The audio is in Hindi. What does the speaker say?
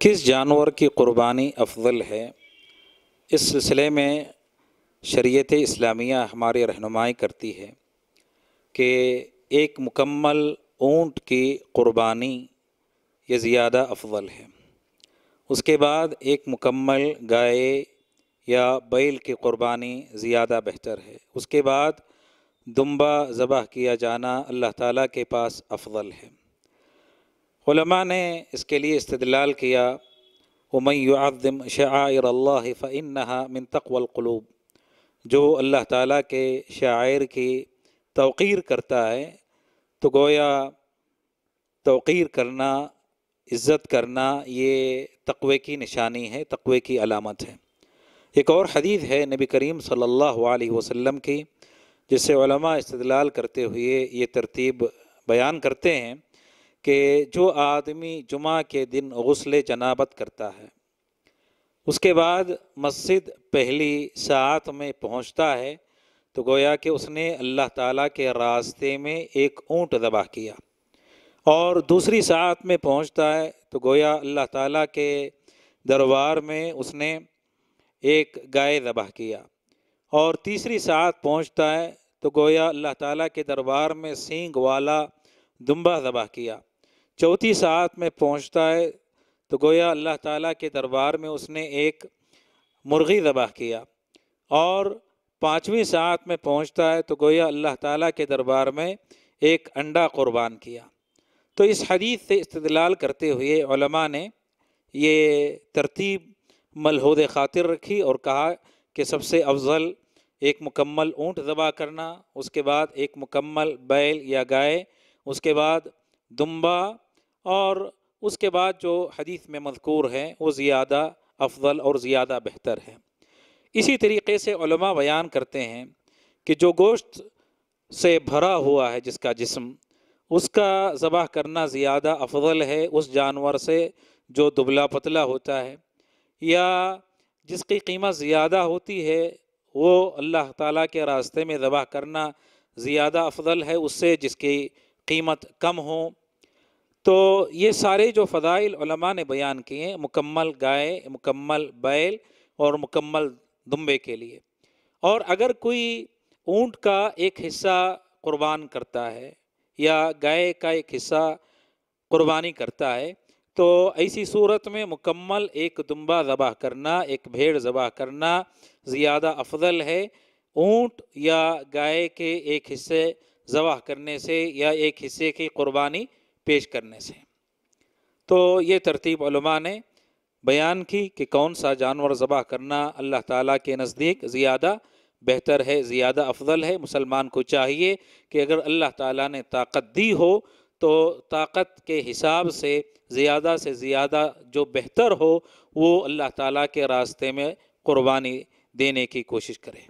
किस जानवर की क़ुरबानी अफजल है? इस सिलसिले में शरीयत इस्लामिया हमारी रहनुमाई करती है कि एक मुकम्मल ऊँट की क़ुरबानी ये ज़्यादा अफजल है। उसके बाद एक मुकम्मल गाय या बैल की क़ुरबानी ज़्यादा बेहतर है। उसके बाद दुम्बा ज़बह किया जाना अल्लाह ताला के पास अफजल है। उलमा ने इसके लिए इस्तदलाल किया उमैदम शायर अल्लाह फ़िन्हा मिन तकवलक़लूब जो अल्लाह ताला के शायर की तोक़ीर करता है। तो गोया तोक़ीर करना, इज़्ज़त करना, ये तकवे की निशानी है, तकवे की अलामत है। एक और हदीस है नबी करीम सल्लल्लाहु अलैहि वसल्लम की, जिससे इस्तदलाल करते हुए ये तरतीब बयान करते हैं। कि जो आदमी जुमा के दिन गसल जनाबत करता है, उसके बाद मस्जिद पहली सात में पहुँचता है तो गोया कि उसने अल्लाह ताला के रास्ते में एक ऊँट दबा किया और दूसरी सात में पहुँचता है तो गोया अल्लाह ताला के दरबार में उसने एक गाय दबा किया और तीसरी सात पहुँचता है तो गोया अल्लाह ताला के दरबार में सींग वाला दुम्बा दबा किया। चौथी सात में पहुँचता है तो गोया अल्लाह ताला के दरबार में उसने एक मुर्गी ज़बह किया। और पाँचवीं सात में पहुँचता है तो गोया अल्लाह ताला के दरबार में एक अंडा क़ुरबान किया। तो इस हदीस से इस्तदलाल करते हुए ने ये तरतीब मलहूद ख़ातिर रखी और कहा कि सबसे अफजल एक मुकम्मल ऊँट ज़बा करना, उसके बाद एक मुकम्मल बैल या गाय, उसके बाद दुम्बा और उसके बाद जो हदीस में मजकूर है, वो ज़्यादा अफजल और ज़्यादा बेहतर है। इसी तरीके से बयान करते हैं कि जो गोश्त से भरा हुआ है, जिसका जिस्म, उसका ज़बह करना ज़्यादा अफजल है उस जानवर से जो दुबला पतला होता है, या जिसकी कीमत ज़्यादा होती है, वो अल्लाह ताला के रास्ते में ज़बह करना ज़्यादा अफजल है उससे जिसकी कीमत कम हो। तो ये सारे जो फ़दाइल ने बयान किए हैं, मुकम्मल गाय, मुकम्मल बैल और मुकम्मल दुम्बे के लिए। और अगर कोई ऊँट का एक हिस्सा कुर्बान करता है या गाय का एक हिस्सा कुर्बानी करता है तो ऐसी सूरत में मुकम्मल एक दुम्बा ज़बह करना, एक भेड़ ज़बह करना ज़्यादा अफजल है। ऊँट या गाय के एक हिस्से ज़बह करने से या एक हिस्से की कुर्बानी पेश करने से। तो ये तरतीब ने बयान की कि कौन सा जानवर ज़बह करना अल्लाह ताला के नज़दीक ज़्यादा बेहतर है, ज़्यादा अफजल है, मुसलमान को चाहिए कि अगर अल्लाह ताला ने ताकत दी हो तो ताकत के हिसाब से, ज़्यादा से ज़्यादा जो बेहतर हो, वो अल्लाह ताला के रास्ते में क़ुरबानी देने की कोशिश करें।